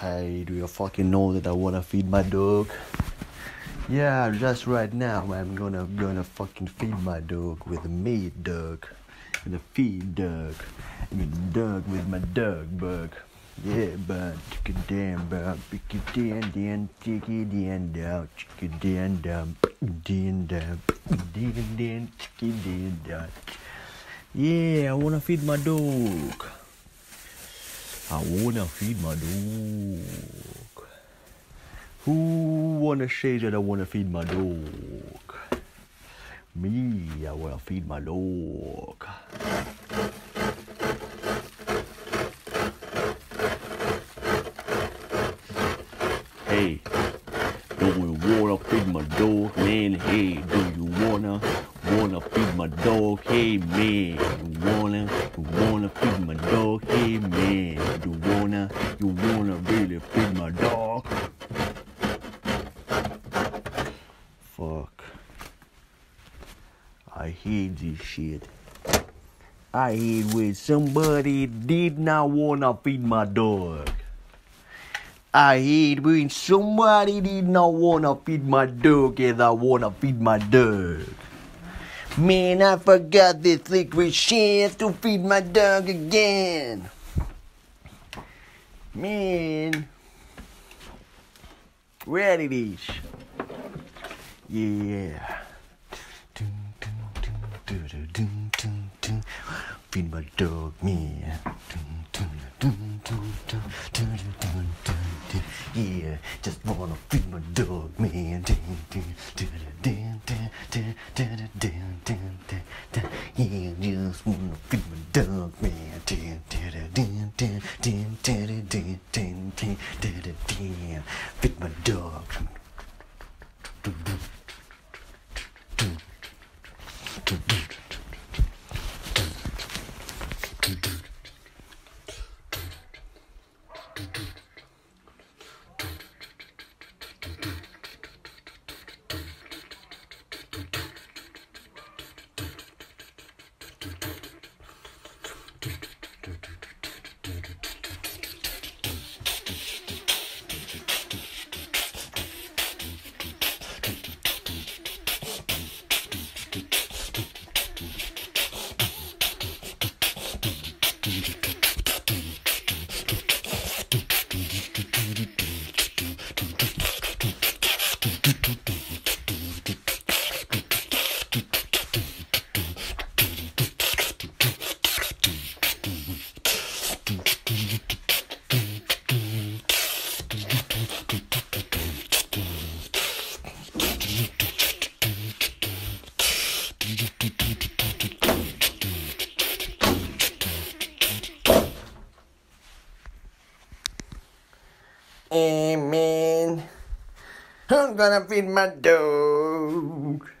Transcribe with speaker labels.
Speaker 1: Hey, do you fucking know that I wanna feed my dog? Yeah, just right now I'm gonna gonna fucking feed my dog with a meat dog, with a feed dog, with a dog with my dog bug. Yeah, but chicken damn bug, picky dan dan, chicky dan down, chicky dan down, dan down, dan dan, chicky dan down. Yeah, I wanna feed my dog. I wanna feed my dog. Who wanna say that I wanna feed my dog? Me, I wanna feed my dog. Hey, do you wanna feed my dog, man? Hey, do you wanna wanna feed my dog? Hey, man, you wanna feed my dog? Hey, man, you wanna you wanna really feed my dog? Fuck. I hate this shit. I hate when somebody did not wanna feed my dog. I hate when somebody did not wanna feed my dog and I wanna feed my dog. Man, I forgot this liquid shit to feed my dog again. Man, where it is? Yeah. feed my dog me. Yeah, just wanna feed my dog me. Yeah, just wanna feed my dog me. Feed my dog. Do do do do do do. do Amen. I'm gonna feed my dog.